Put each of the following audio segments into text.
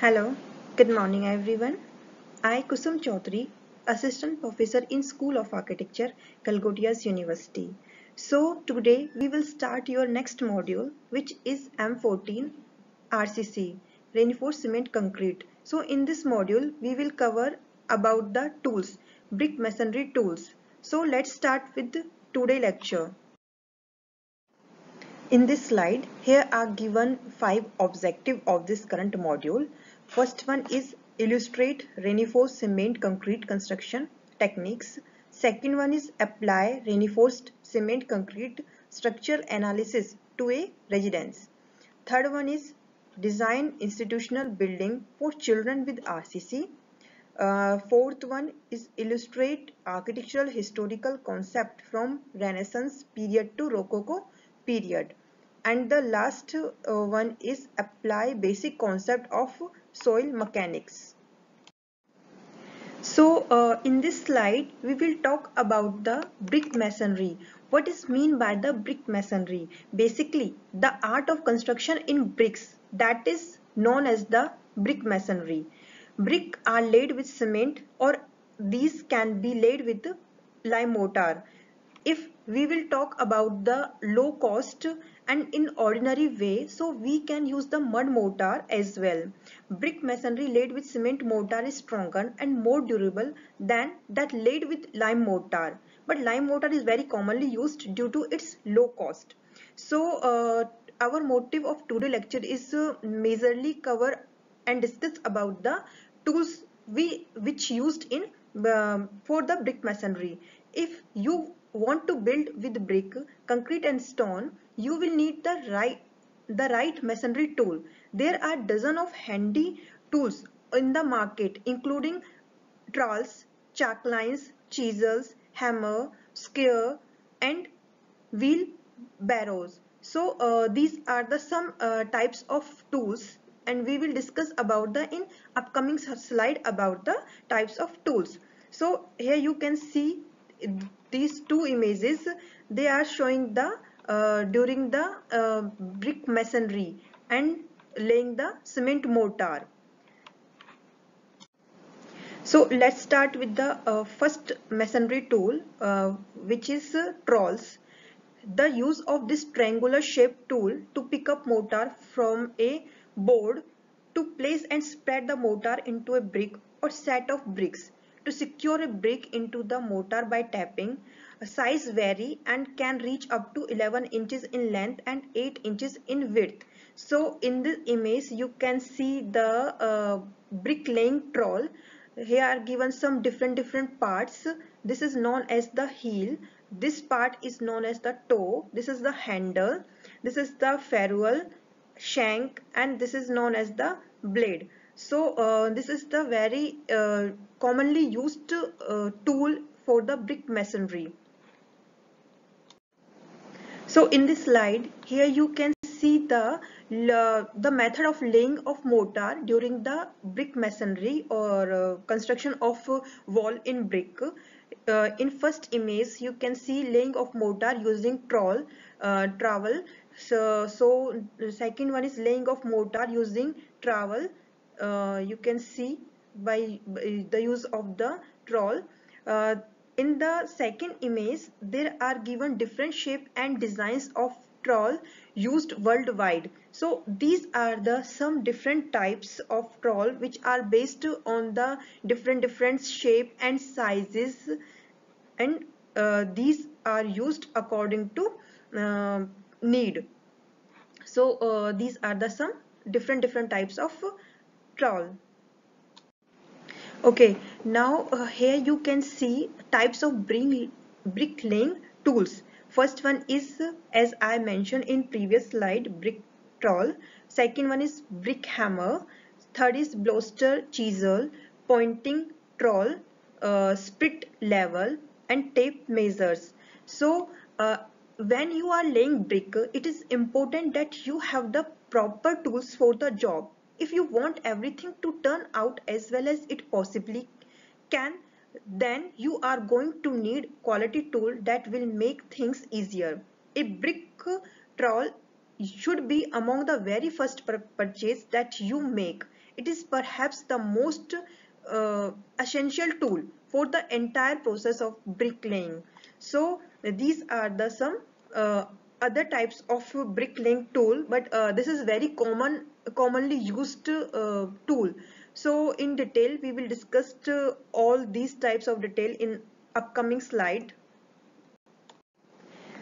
Hello, good morning everyone. I Kusum Chaudhary, Assistant Professor in School of Architecture, Galgotias University. So today we will start your next module which is M14 RCC, Reinforced Cement Concrete. So in this module we will cover about the tools, brick masonry tools. So let's start with today lecture. In this slide, here are given five objectives of this current module. First one is illustrate reinforced cement concrete construction techniques. Second one is apply reinforced cement concrete structure analysis to a residence. Third one is design institutional building for children with RCC. Uh, fourth one is illustrate architectural historical concept from Renaissance period to Rococo period and the last uh, one is apply basic concept of soil mechanics. So uh, in this slide we will talk about the brick masonry. What is mean by the brick masonry? Basically the art of construction in bricks that is known as the brick masonry. Brick are laid with cement or these can be laid with lime mortar. If we will talk about the low cost and in ordinary way so we can use the mud mortar as well. Brick masonry laid with cement mortar is stronger and more durable than that laid with lime mortar. But lime mortar is very commonly used due to its low cost. So uh, our motive of today lecture is uh, majorly cover and discuss about the tools we which used in um, for the brick masonry. If you want to build with brick concrete and stone you will need the right the right masonry tool. There are dozen of handy tools in the market including trowels chalk lines chisels hammer square and wheel barrows. So uh, these are the some uh, types of tools and we will discuss about the in upcoming slide about the types of tools. So here you can see these two images. They are showing the uh, during the uh, brick masonry and laying the cement mortar. So let's start with the uh, first masonry tool uh, which is uh, trowels. The use of this triangular shaped tool to pick up mortar from a board to place and spread the mortar into a brick or set of bricks. To secure a brick into the mortar by tapping, size vary and can reach up to 11 inches in length and 8 inches in width. So in this image you can see the uh, bricklaying trowel. Here are given some different different parts. This is known as the heel. This part is known as the toe. This is the handle. This is the ferrule, shank and this is known as the blade. So uh, this is the very uh, commonly used uh, tool for the brick masonry. So in this slide, here you can see the the method of laying of mortar during the brick masonry or uh, construction of uh, wall in brick. Uh, in first image, you can see laying of mortar using trowel, uh, trowel. So, so second one is laying of mortar using trowel. Uh, you can see by, by, the use of the trowel. In the second image, there are given different shape and designs of trowel used worldwide. So these are the some different types of trowel which are based on the different different shape and sizes and uh, these are used according to uh, need. So uh, these are the some different different types of trowel okay now uh, here you can see types of brick bricklaying tools. First one is as i mentioned in previous slide brick trowel second one is brick hammer. Third is bolster chisel pointing trowel uh, split level and tape measures. So uh, when you are laying brick it is important that you have the proper tools for the job if you want everything to turn out as well as it possibly can then you are going to need quality tool that will make things easier a brick trowel should be among the very first purchase that you make it is perhaps the most uh, essential tool for the entire process of bricklaying. So these are the some uh, other types of bricklaying tool but uh, this is very common commonly used uh, tool. So in detail we will discuss uh, all these types of detail in upcoming slide.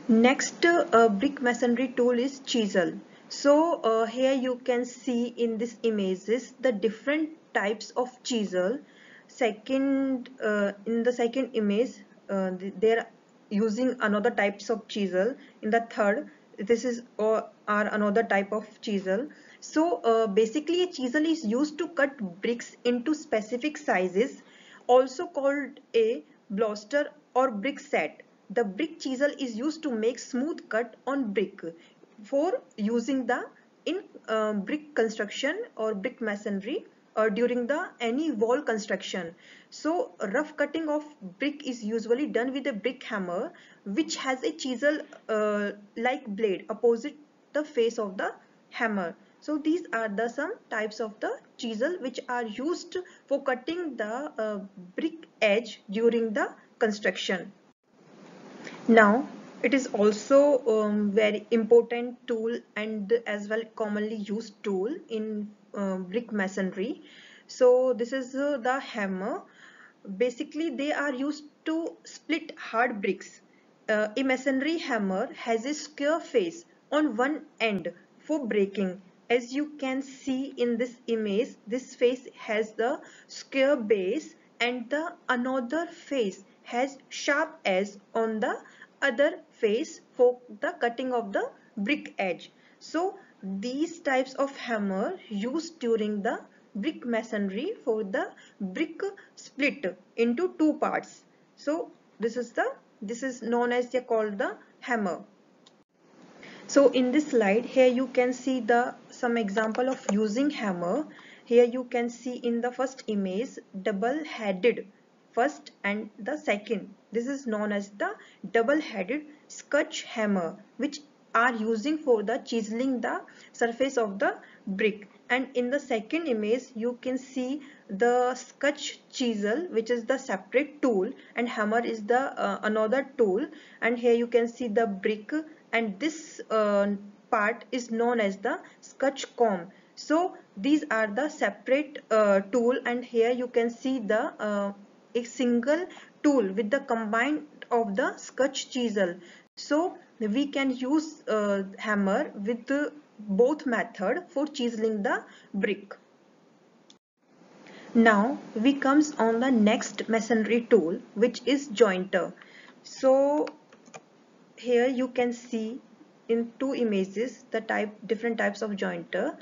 Next uh, brick masonry tool is chisel. So uh, here you can see in this images the different types of chisel. Second uh, in the second image uh, are using another types of chisel. In the third this is or are another type of chisel so uh, basically a chisel is used to cut bricks into specific sizes also called a bolster or brick set the brick chisel is used to make smooth cut on brick for using the in uh, brick construction or brick masonry or during the any wall construction so rough cutting of brick is usually done with a brick hammer which has a chisel uh, like blade opposite the face of the hammer. So these are the some types of the chisel which are used for cutting the uh, brick edge during the construction. Now it is also um, very important tool and as well commonly used tool in uh, brick masonry. So this is uh, the hammer basically they are used to split hard bricks. Uh, a masonry hammer has a square face on one end for breaking. As you can see in this image, this face has the square base and the another face has sharp edge on the other face for the cutting of the brick edge. So these types of hammer used during the brick masonry for the brick split into two parts. So this is the this is known as they called the hammer. So in this slide here you can see the some example of using hammer. Here you can see in the first image double headed first and the second. This is known as the double headed Scotch hammer which are using for the chiseling the surface of the brick and in the second image you can see the Scotch chisel which is the separate tool and hammer is the uh, another tool and here you can see the brick and this uh, part is known as the Scotch comb so these are the separate uh, tool and here you can see the uh, a single tool with the combined of the Scotch chisel so we can use uh, hammer with both method for chiseling the brick. Now we comes on the next masonry tool which is jointer. So here you can see in two images the type different types of jointer.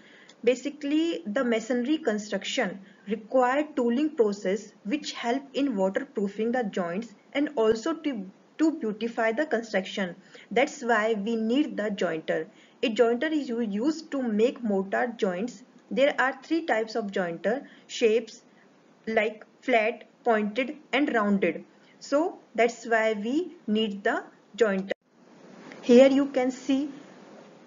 Basically the masonry construction require tooling process which help in waterproofing the joints and also to, to beautify the construction. That's why we need the jointer. A jointer is used to make mortar joints. There are three types of jointer shapes like flat, pointed and rounded. So that's why we need the jointer. Here you can see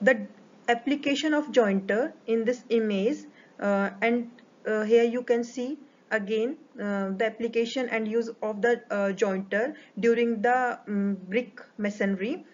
the application of jointer in this image uh, and uh, here you can see again uh, the application and use of the uh, jointer during the um, brick masonry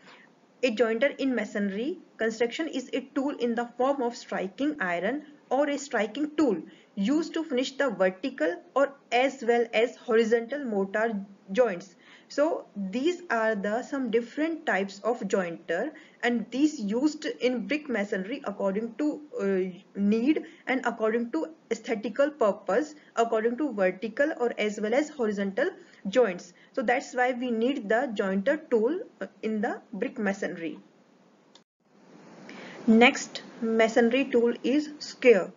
a jointer in masonry construction is a tool in the form of striking iron or a striking tool used to finish the vertical or as well as horizontal mortar joints. So these are the some different types of jointer and these used in brick masonry according to uh, need and according to aesthetical purpose according to vertical or as well as horizontal joints. So that's why we need the jointer tool in the brick masonry. Next masonry tool is square.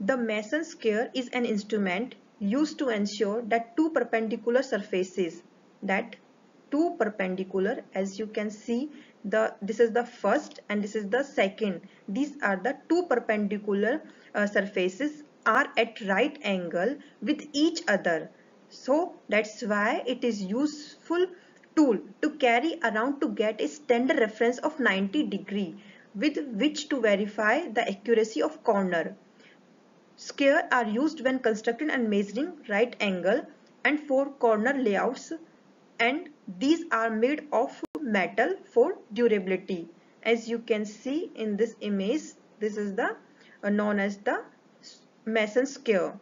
The mason square is an instrument used to ensure that two perpendicular surfaces that two perpendicular as you can see the this is the first and this is the second these are the two perpendicular uh, surfaces are at right angle with each other so that's why it is useful tool to carry around to get a standard reference of 90 degree with which to verify the accuracy of corner. square are used when constructing and measuring right angle and four corner layouts and these are made of metal for durability as you can see in this image this is the uh, known as the mason square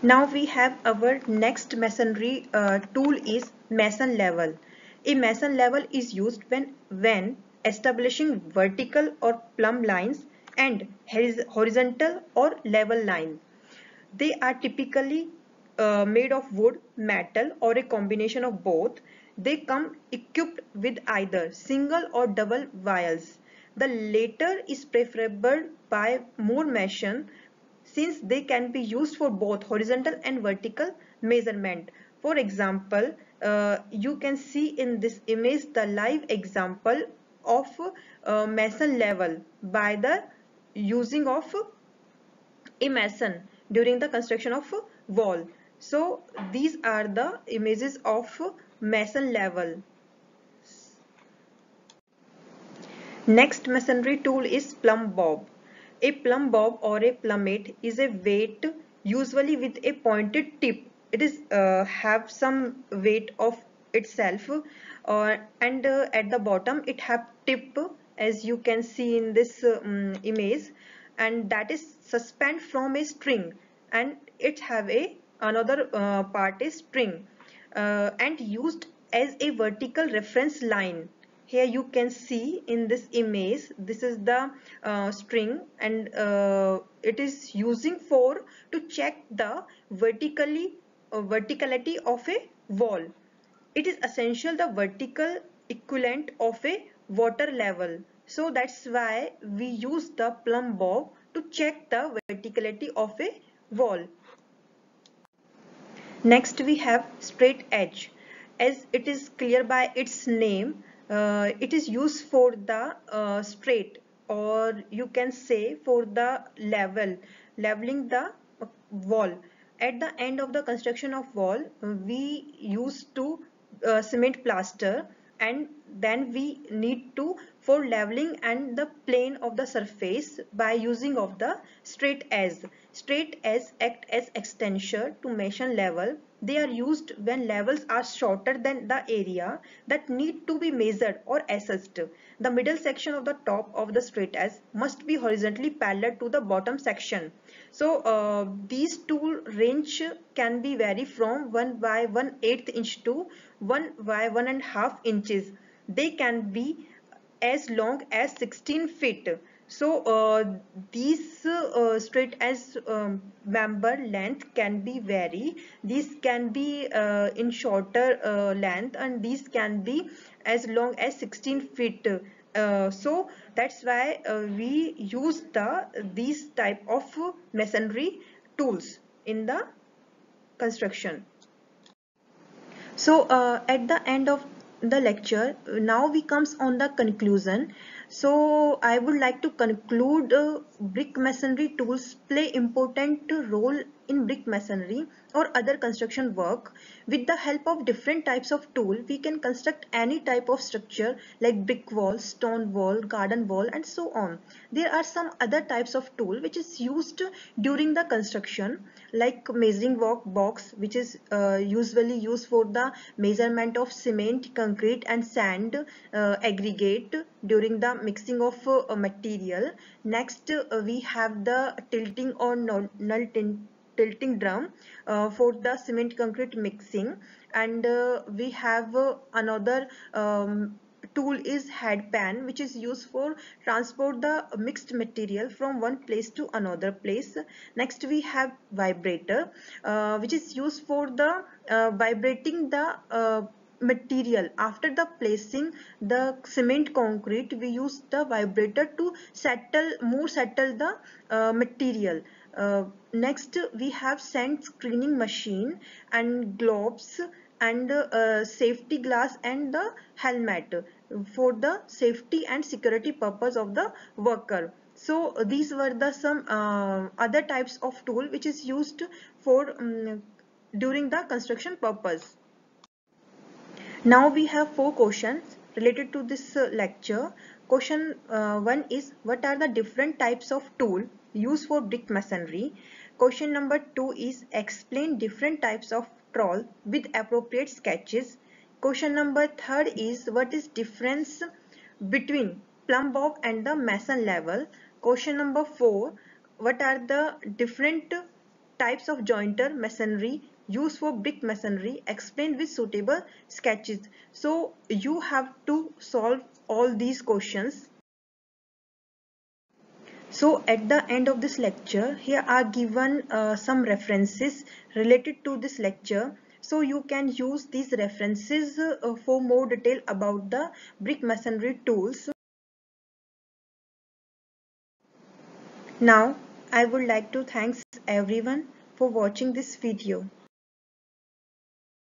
now we have our next masonry uh, tool is mason level. A mason level is used when, when establishing vertical or plumb lines and horizontal or level line. They are typically uh, made of wood, metal or a combination of both. They come equipped with either single or double vials. The latter is preferable by more mason since they can be used for both horizontal and vertical measurement. For example, uh, you can see in this image the live example of uh, mason level by the using of a mason during the construction of wall. So these are the images of mason level. Next masonry tool is plumb bob. A plumb bob or a plummet is a weight usually with a pointed tip. It is uh, have some weight of itself uh, and uh, at the bottom it have tip as you can see in this um, image and that is suspend from a string and it have a another uh, part is string uh, and used as a vertical reference line. Here you can see in this image this is the uh, string and uh, it is using for to check the vertically uh, verticality of a wall. It is essential the vertical equivalent of a water level. So that's why we use the plumb bob to check the verticality of a wall next we have straight edge. As it is clear by its name uh, it is used for the uh, straight or you can say for the level leveling the wall. At the end of the construction of wall we used to uh, cement plaster and then we need to for leveling and the plane of the surface by using of the straight edge straight edge act as extension to mason level they are used when levels are shorter than the area that need to be measured or assessed. The middle section of the top of the straight edge must be horizontally parallel to the bottom section. So uh, these tool range can be vary from 1 by 1 8 inch to 1 by 1 and half inches. They can be as long as 16 feet so uh, these uh, straight edge um, member length can be vary. These can be uh, in shorter uh, length and these can be as long as 16 feet. Uh, so that's why uh, we use the these type of masonry tools in the construction. So at the end of the lecture now we comes on the conclusion so I would like to conclude uh, brick masonry tools play important role in brick masonry or other construction work. With the help of different types of tool, we can construct any type of structure like brick wall, stone wall, garden wall and so on. There are some other types of tool which is used during the construction like measuring box which is uh, usually used for the measurement of cement, concrete and sand uh, aggregate during the mixing of uh, material. Next uh, we have the tilting or null, tilting drum uh, for the cement concrete mixing and uh, we have another um, tool is head pan which is used for transport the mixed material from one place to another place next we have vibrator uh, which is used for the uh, vibrating the uh, material. After the placing the cement concrete we use the vibrator to settle more settle the material. Uh, next we have sand screening machine and gloves and uh, safety glass and the helmet for the safety and security purpose of the worker. So these were the some uh, other types of tool which is used for um, during the construction purpose now we have four questions related to this uh, lecture question uh, one is what are the different types of tool used for brick masonry. Question number 2 is explain different types of trowel with appropriate sketches. Question number 3 is what is difference between plumb bob and the mason level. Question number 4 what are the different types of jointer masonry used for brick masonry explained with suitable sketches. So you have to solve all these questions. So at the end of this lecture here are given uh, some references related to this lecture. So you can use these references uh, for more detail about the brick masonry tools. Now I would like to thanks everyone for watching this video.